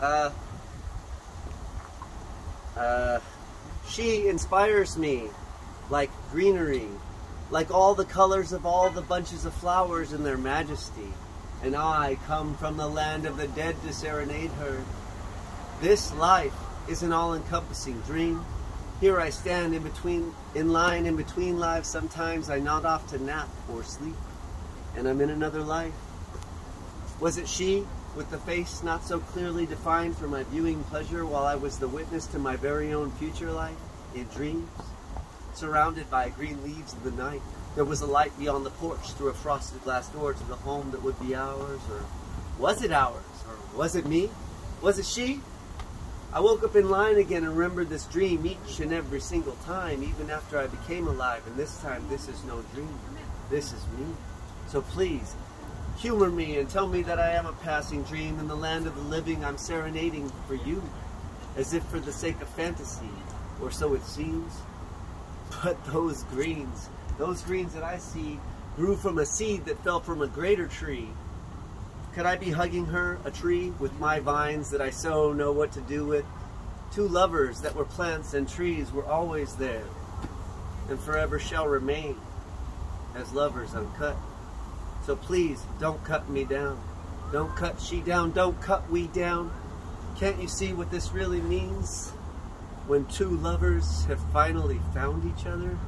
Uh, uh, she inspires me like greenery, like all the colors of all the bunches of flowers in their majesty. And I come from the land of the dead to serenade her. This life is an all-encompassing dream. Here I stand in between, in line in between lives. Sometimes I nod off to nap or sleep, and I'm in another life. Was it she with the face not so clearly defined for my viewing pleasure while I was the witness to my very own future life in dreams? Surrounded by green leaves of the night, there was a light beyond the porch through a frosted glass door to the home that would be ours, or was it ours, or was it me? Was it she? I woke up in line again and remembered this dream each and every single time, even after I became alive, and this time this is no dream. This is me. So please, humor me and tell me that I am a passing dream in the land of the living I'm serenading for you, as if for the sake of fantasy, or so it seems. But those greens, those greens that I see, grew from a seed that fell from a greater tree. Could I be hugging her, a tree, with my vines that I so know what to do with? Two lovers that were plants and trees were always there, and forever shall remain as lovers uncut. So please, don't cut me down. Don't cut she down. Don't cut we down. Can't you see what this really means? When two lovers have finally found each other?